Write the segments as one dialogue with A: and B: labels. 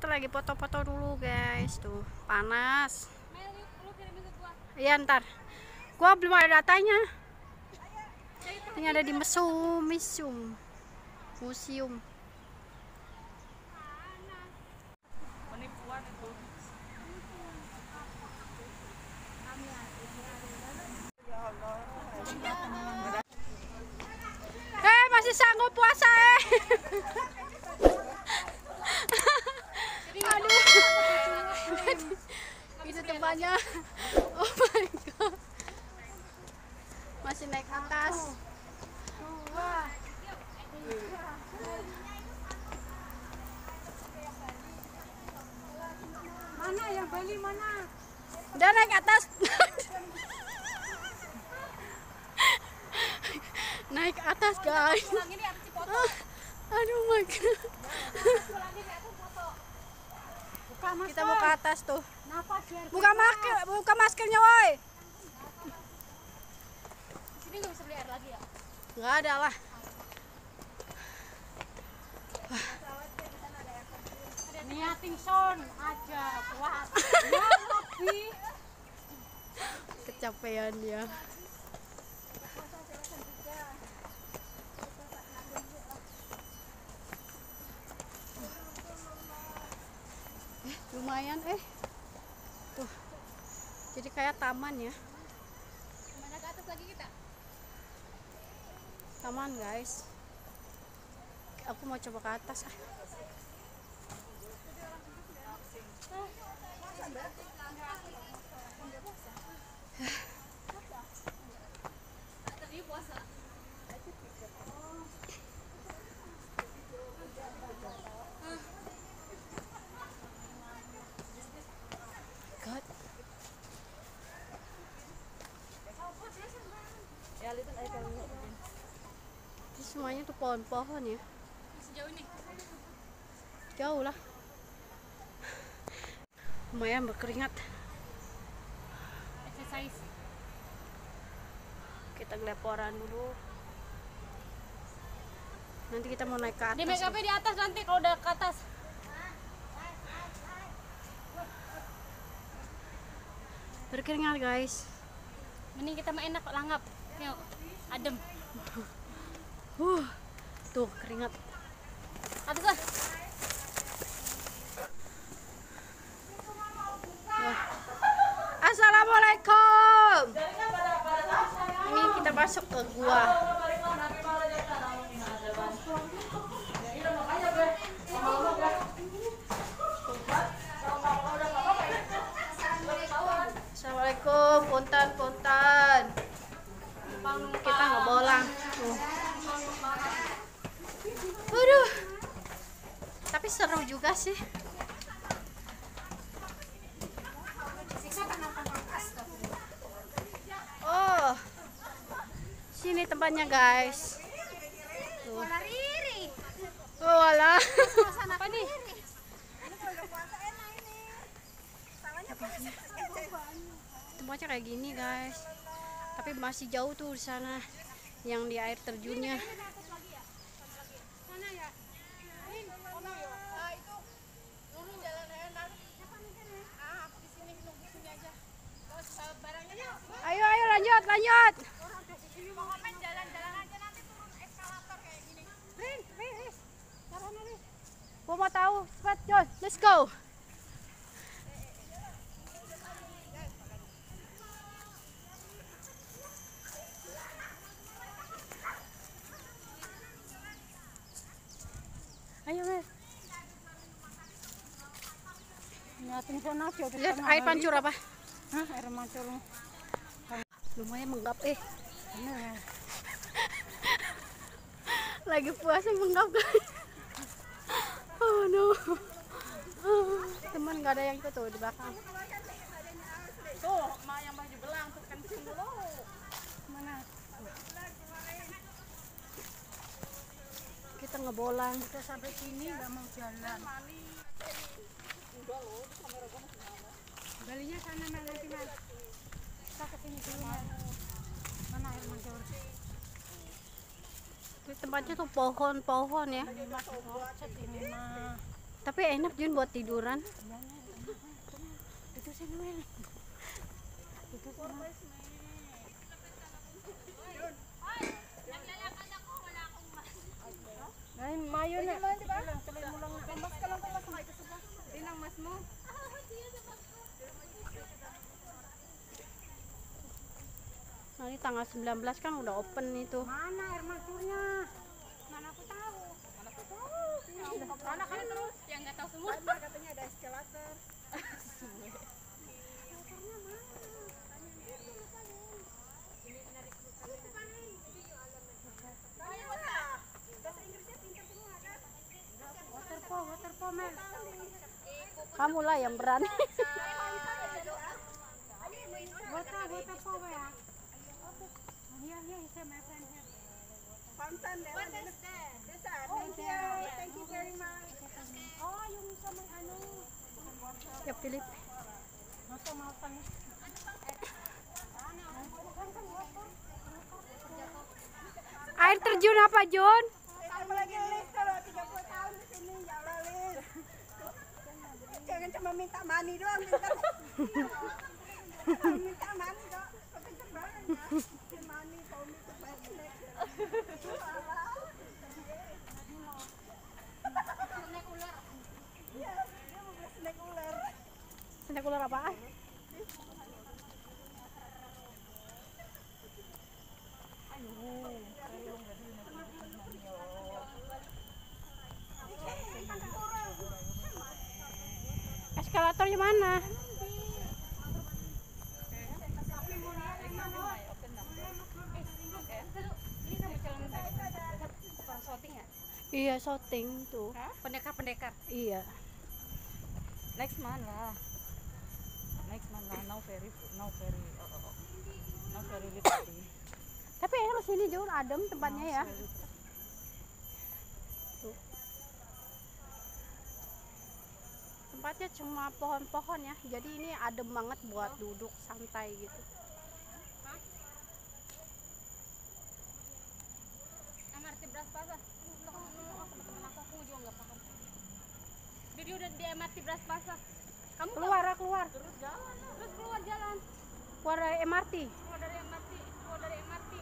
A: kita lagi foto-foto dulu guys. Tuh panas. Iya ntar. Gua belum ada datanya. Ini ada di mesum museum. Museum.
B: Itu
A: eh masih sanggup puasa eh aduh itu tempatnya oh my god masih naik atas
C: Mana yang Bali mana?
A: udah naik atas naik atas guys? Ah, aduh my god.
C: Buka masker.
A: kita mau ke atas tuh buka masker buka maskernya woi
C: sini nggak bisa beli air lagi ya?
A: nggak ada lah
C: Niating son aja kuat. Ya lebih.
A: kecapean ya lumayan eh. Tuh. Jadi kayak taman ya.
C: Mana ke atas lagi kita?
A: taman guys. Aku mau coba ke atas ah
C: Tadi puasa.
A: God ini semuanya tuh pohon-pohon ya
C: Masih jauh nih.
A: jauh lah lumayan berkeringat
C: Exercise.
A: kita geleporan dulu nanti kita mau naik ke atas
C: Di make upnya di atas nanti kalau udah ke atas.
A: berkeringat guys
C: Mending kita main enak langap. Yuk, adem.
A: uh tuh keringat
C: Atas lah.
A: assalamualaikum ini kita masuk ke gua assalamualaikum punten punten kita ngebolang tuh Aduh. Tapi seru juga sih. Oh. Sini tempatnya, guys. Tuh. Oh, alah.
C: Apa nih?
A: Tempatnya kayak gini, guys. Tapi masih jauh tuh di sana yang di air terjunnya.
C: Mana ya? Ini, ono ya. Ah, itu. Lurus jalan enak. Ah, aku di sini nunggu sini aja. Terus eh, barangnya
A: Ayo, ayo lanjut, lanjut.
C: Mohamed jalan-jalan aja nanti turun eskalator kayak gini. Rin, Rin, Rin. Caranya Rin.
A: Gua mau tahu. Cepat, John. Let's go.
C: Ayo, Rin. Niatin ko na siya.
A: Lihat air pancur apa?
C: Hah, air mancur.
A: Lumayan menggap eh. Lagi puasa menggap guys. Oh no. Teman nggak ada yang tuh di belakang.
B: tuh ma yang baju belang tuh dulu
C: Mana?
A: Kita ngebolang.
C: Kita sampai sini nggak mau jalan. Balinya sana nanti Mel.
A: Tempatnya tuh pohon-pohon ya. Tapi enak Jun buat tiduran.
C: Itu lang
D: mas makita sa bus. Rinang mas mo.
A: Ini tanggal 19 kan udah open itu.
C: Mana air mancurnya? Mana aku tahu. Mana aku tahu. Mana kan terus?
D: Yang nggak tahu semua.
C: katanya ada eskalator.
A: Kamu lah yang berani.
C: Fountain, there. What is that? This. Oh, yung sa ano.
A: ya Philip.
C: Panis.
A: Air terjun apa Jun?
C: Liz kalau 30 tahun di sini, ya. Jangan cuma minta money doang, minta. money dong. Kepencet banget ya. Money, kau minta banyak. Iya, dia mau beli snack ular.
A: Snack ular apaan? Eskalatornya mana? Iya, shooting tuh.
D: Pendekar-pendekar.
A: Iya.
D: Next month Now very, now very, oh, oh, oh. Now very liberty.
A: Tapi enak sini Jun, adem tempatnya ya. Tuh. Tempatnya cuma pohon-pohon ya. Jadi ini adem banget buat duduk santai gitu.
D: Jadi udah di MRT beras pasar. Kamu
A: Keluar, ah, keluar.
D: terus jalan, terus keluar jalan.
A: Keluar dari MRT.
D: Keluar dari MRT, keluar dari MRT.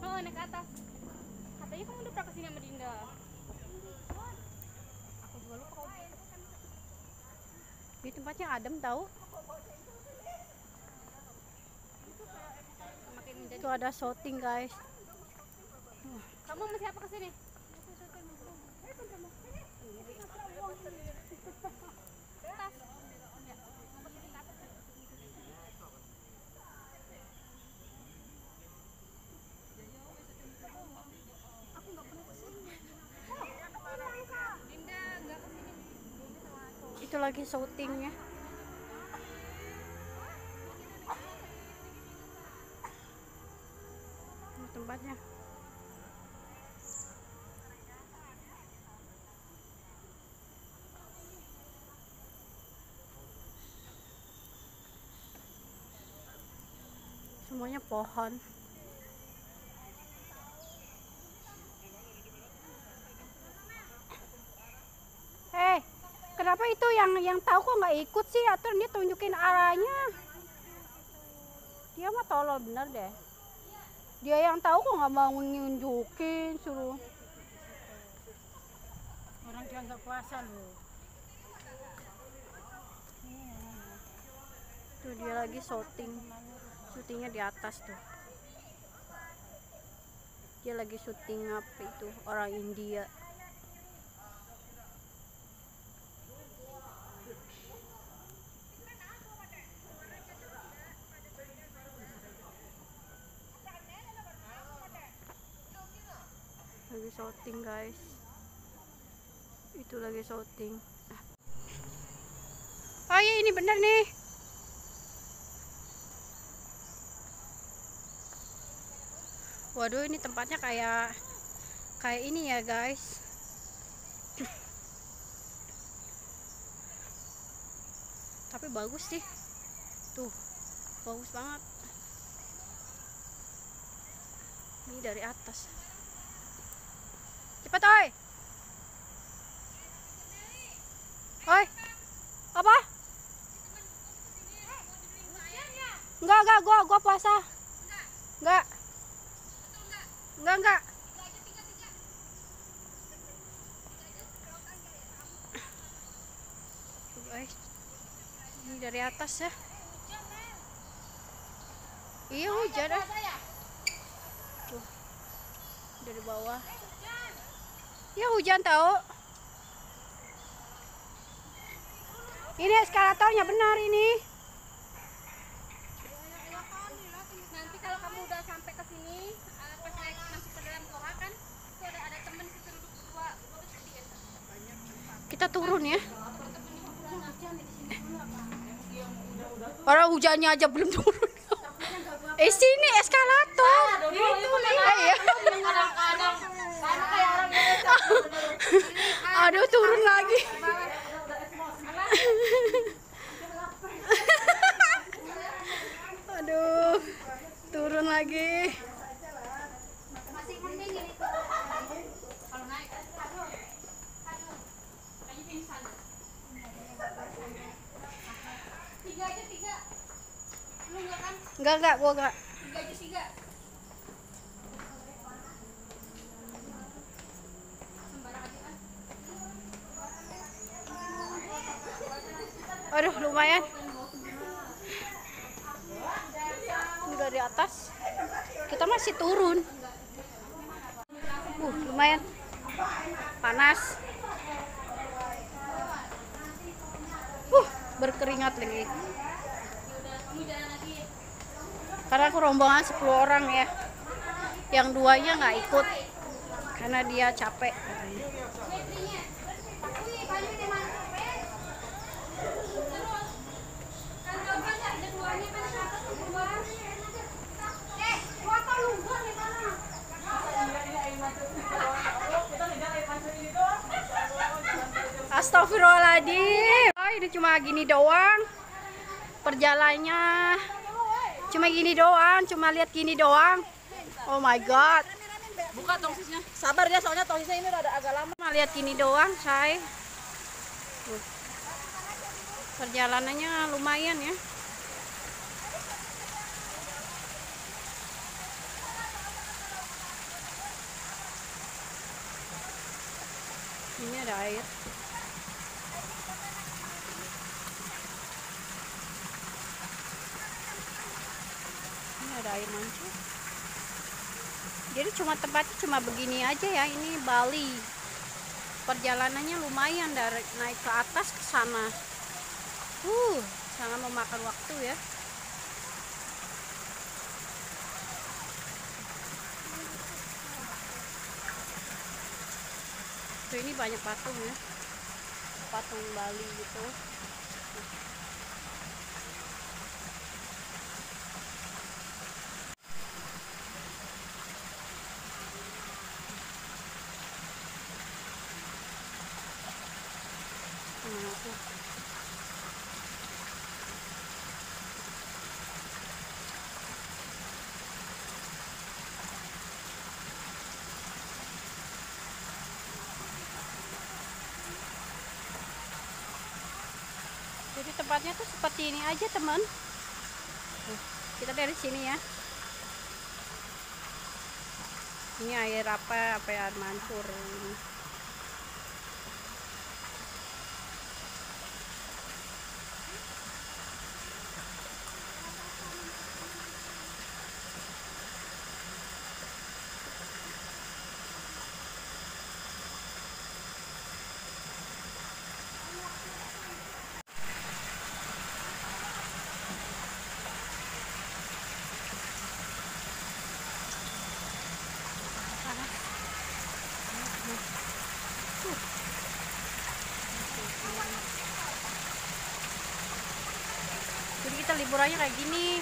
D: Oh, naik ke atas. Katanya kamu udah pernah ke sini sama Dinda. Aku juga lupa kalau
A: Di tempatnya adem tahu. Itu ada shooting guys.
D: Kamu sama siapa ke
A: sini? Lagi shootingnya. Ini tempatnya. Semuanya pohon. Kenapa itu yang yang tahu kok nggak ikut sih? Atau dia tunjukin arahnya? Dia mah tolol bener deh. Dia yang tahu kok nggak mau nunjukin, suruh.
C: Orang dia nggak puasa loh.
A: Tuh dia lagi syuting. Syutingnya di atas tuh. Dia lagi syuting apa itu? Orang India. Syuting guys. Itu lagi syuting. Oh iya ini bener nih. Waduh ini tempatnya kayak kayak ini ya guys. Tapi bagus sih. Tuh, bagus banget. Ini dari atas. Cepet oi. Oi. Apa? Enggak, enggak, gua gua puasa. Enggak. Enggak, enggak. Ini dari atas ya. Iya hujan ah. Tuh. Dari bawah. Ya hujan tahu. Ini eskalatornya benar ini.
D: Nanti kalau kamu udah sampai ke sini, eh, pas naik masuk ke dalam goa kan, itu ada ada temen situ duduk ya.
A: Kita turun ya. Orang hujannya aja belum turun. Eh sini eskalator. Eh, iya. Aduh turun lagi. Aduh turun lagi.
D: Masih mending ini. Kalau naik, aduh, aduh, kayaknya pingsan. Tiga aja tiga. Lu enggak kan?
A: Enggak enggak gua enggak.
D: Tiga aja tiga. Sembarang aja kan.
A: Aduh lumayan. Ini dari atas. Kita masih turun. Uh, lumayan. Panas. Uh, berkeringat lagi. Karena aku rombongan 10 orang ya. Yang duanya nggak ikut karena dia capek.
D: Metrinya. Wih, banyak yang mantap, Ben. Terus. Kan gampang ya, ada keluarnya kan ke atas tuh keluar. Eh, gua tau lu gua nih mana.
A: Astagfirullahaladzim. Oh, ini cuma gini doang. Perjalannya cuma gini doang, cuma lihat gini doang. Oh my god.
C: Buka tongsisnya. Sabar ya, soalnya tongsisnya ini rada agak lama.
A: Cuma lihat gini doang, say. Tuh. Perjalanannya lumayan ya. Ini ada air. Air mancur. Jadi cuma tempatnya cuma begini aja ya. Ini Bali. Perjalanannya lumayan dari naik ke atas ke sana. Uh, sangat memakan waktu ya. Tuh ini banyak patung ya. Patung Bali gitu. Mana tuh? Jadi tempatnya tuh seperti ini aja teman. Kita dari sini ya. Ini air apa? Apa ya air mancur ini. Liburannya kayak gini.